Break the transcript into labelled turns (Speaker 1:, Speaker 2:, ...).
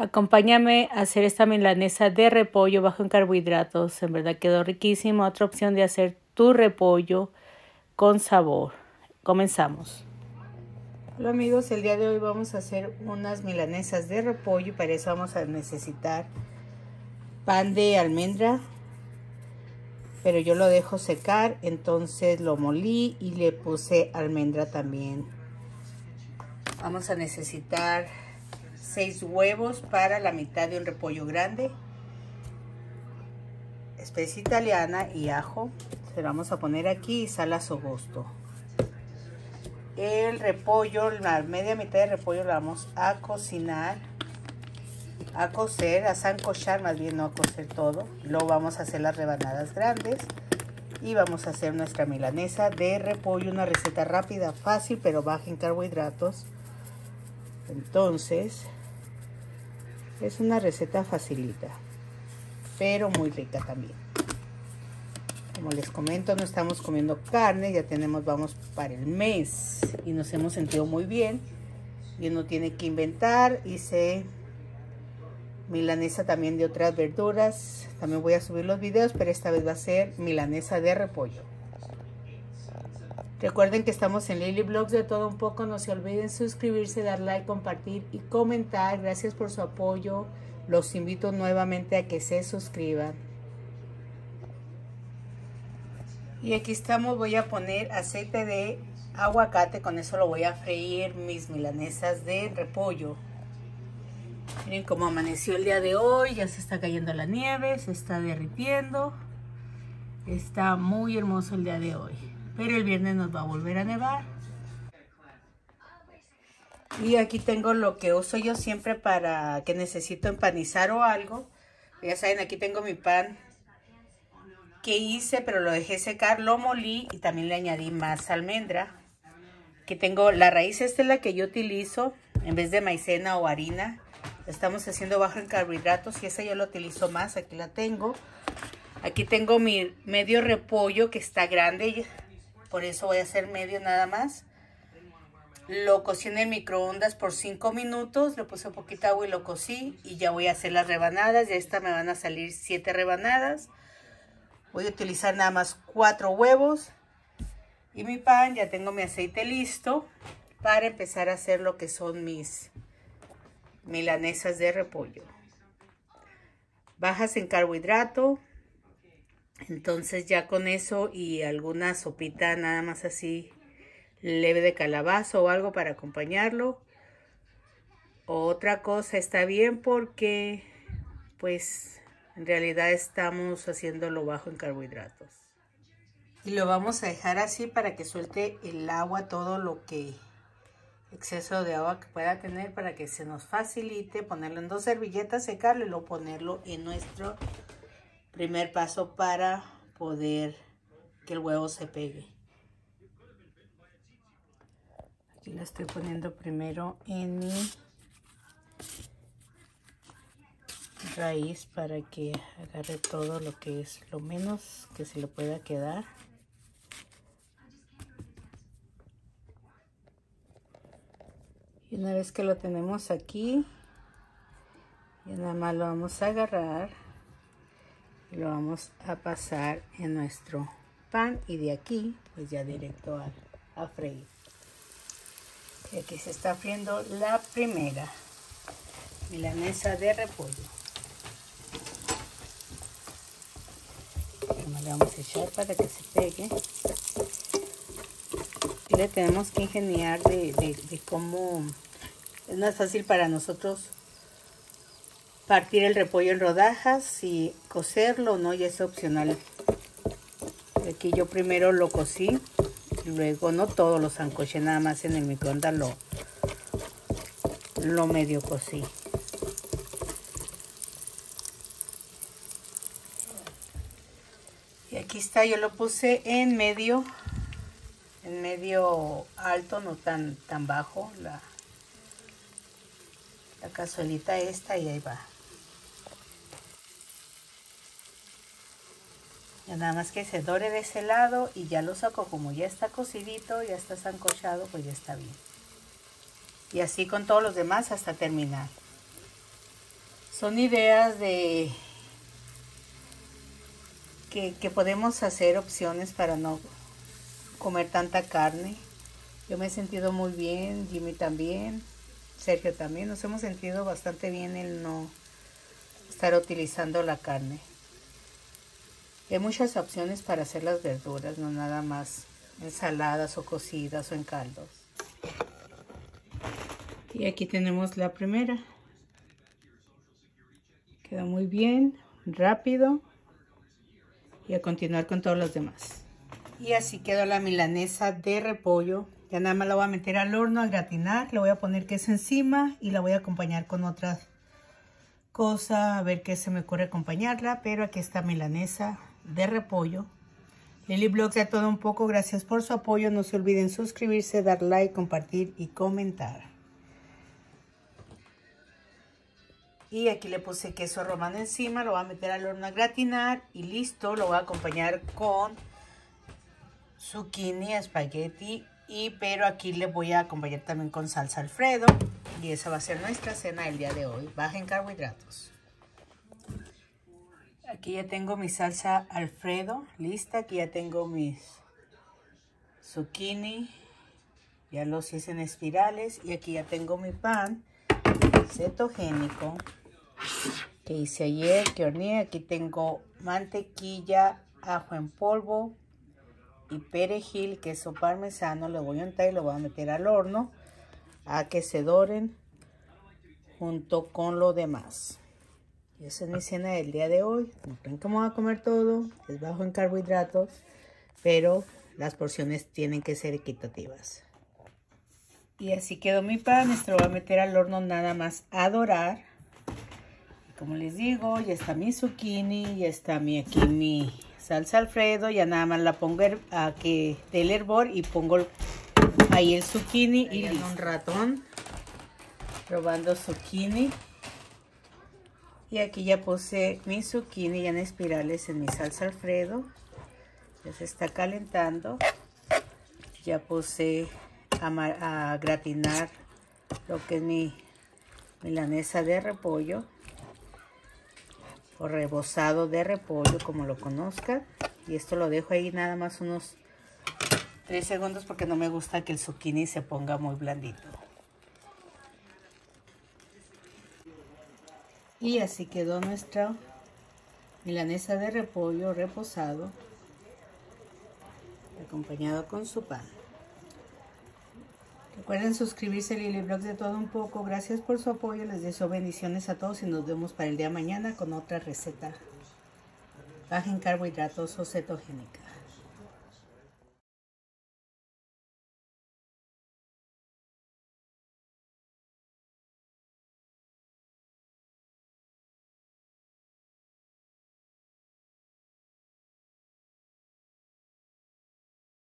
Speaker 1: Acompáñame a hacer esta milanesa de repollo bajo en carbohidratos. En verdad quedó riquísimo. Otra opción de hacer tu repollo con sabor. Comenzamos. Hola amigos, el día de hoy vamos a hacer unas milanesas de repollo y para eso vamos a necesitar pan de almendra, pero yo lo dejo secar, entonces lo molí y le puse almendra también. Vamos a necesitar 6 huevos para la mitad de un repollo grande, especie italiana y ajo. Se lo vamos a poner aquí y sal a su gusto. El repollo, la media mitad de repollo la vamos a cocinar, a cocer, a zancochar, más bien no a cocer todo. Luego vamos a hacer las rebanadas grandes y vamos a hacer nuestra milanesa de repollo, una receta rápida, fácil, pero baja en carbohidratos. Entonces, es una receta facilita, pero muy rica también. Como les comento, no estamos comiendo carne, ya tenemos, vamos para el mes y nos hemos sentido muy bien. Y uno tiene que inventar, hice milanesa también de otras verduras. También voy a subir los videos, pero esta vez va a ser milanesa de repollo. Recuerden que estamos en Lily Blogs de todo un poco. No se olviden suscribirse, dar like, compartir y comentar. Gracias por su apoyo. Los invito nuevamente a que se suscriban. Y aquí estamos, voy a poner aceite de aguacate. Con eso lo voy a freír mis milanesas de repollo. Miren cómo amaneció el día de hoy. Ya se está cayendo la nieve, se está derritiendo. Está muy hermoso el día de hoy pero el viernes nos va a volver a nevar. Y aquí tengo lo que uso yo siempre para que necesito empanizar o algo. Ya saben, aquí tengo mi pan que hice, pero lo dejé secar, lo molí y también le añadí más almendra. Aquí tengo la raíz, esta es la que yo utilizo en vez de maicena o harina. Estamos haciendo bajo en carbohidratos y esa yo la utilizo más, aquí la tengo. Aquí tengo mi medio repollo que está grande, por eso voy a hacer medio nada más. Lo cocí en el microondas por 5 minutos, le puse un poquito agua y lo cocí y ya voy a hacer las rebanadas. De esta me van a salir 7 rebanadas. Voy a utilizar nada más 4 huevos y mi pan. Ya tengo mi aceite listo para empezar a hacer lo que son mis milanesas de repollo. Bajas en carbohidrato, entonces ya con eso y alguna sopita nada más así leve de calabazo o algo para acompañarlo. Otra cosa está bien porque pues en realidad estamos haciéndolo bajo en carbohidratos. Y lo vamos a dejar así para que suelte el agua, todo lo que exceso de agua que pueda tener para que se nos facilite ponerlo en dos servilletas, secarlo y luego ponerlo en nuestro primer paso para poder que el huevo se pegue. Aquí la estoy poniendo primero en mi raíz para que agarre todo lo que es lo menos que se le pueda quedar. Y una vez que lo tenemos aquí, nada más lo vamos a agarrar lo vamos a pasar en nuestro pan y de aquí pues ya directo a, a freír. Y aquí se está friendo la primera milanesa de repollo. Le vamos a echar para que se pegue. Y le tenemos que ingeniar de, de cómo es más fácil para nosotros partir el repollo en rodajas y cocerlo, no, ya es opcional. Aquí yo primero lo cocí, luego no todo lo zancoché, nada más en el microondas lo, lo medio cocí. Y aquí está, yo lo puse en medio, en medio alto, no tan, tan bajo, la, la cazuelita esta y ahí va. Ya nada más que se dore de ese lado y ya lo saco como ya está cocidito, ya está zancochado, pues ya está bien. Y así con todos los demás hasta terminar. Son ideas de que, que podemos hacer opciones para no comer tanta carne. Yo me he sentido muy bien, Jimmy también, Sergio también. Nos hemos sentido bastante bien el no estar utilizando la carne. Hay muchas opciones para hacer las verduras, no nada más ensaladas o cocidas o en caldos. Y aquí tenemos la primera. Queda muy bien, rápido. Y a continuar con todos los demás. Y así quedó la milanesa de repollo. Ya nada más la voy a meter al horno a gratinar. Le voy a poner queso encima y la voy a acompañar con otra cosa. A ver qué se me ocurre acompañarla. Pero aquí está milanesa de repollo. Lily Blogs de todo un poco. Gracias por su apoyo. No se olviden suscribirse, dar like, compartir y comentar. Y aquí le puse queso romano encima, lo voy a meter al horno a gratinar y listo. Lo voy a acompañar con zucchini, espagueti y pero aquí le voy a acompañar también con salsa alfredo. Y esa va a ser nuestra cena el día de hoy, baja en carbohidratos. Aquí ya tengo mi salsa alfredo lista, aquí ya tengo mis zucchini, ya los hice en espirales y aquí ya tengo mi pan cetogénico que hice ayer, que horneé. Aquí tengo mantequilla, ajo en polvo y perejil, queso parmesano. Lo voy a untar y lo voy a meter al horno a que se doren junto con lo demás. Y esa es mi cena del día de hoy. No creen que a comer todo, es bajo en carbohidratos, pero las porciones tienen que ser equitativas. Y así quedó mi pan, esto lo voy a meter al horno nada más a dorar como les digo, ya está mi zucchini, ya está mi, aquí mi salsa alfredo, ya nada más la pongo a que del hervor y pongo ahí el zucchini y un ratón probando zucchini. Y aquí ya puse mi zucchini ya en espirales en mi salsa alfredo. Ya se está calentando. Ya puse a, a gratinar lo que es mi milanesa de repollo o rebozado de repollo como lo conozcan y esto lo dejo ahí nada más unos 3 segundos porque no me gusta que el zucchini se ponga muy blandito y así quedó nuestra milanesa de repollo reposado acompañado con su pan Recuerden suscribirse a Lily de todo un poco. Gracias por su apoyo. Les deseo bendiciones a todos y nos vemos para el día mañana con otra receta baja en carbohidratos o cetogénica.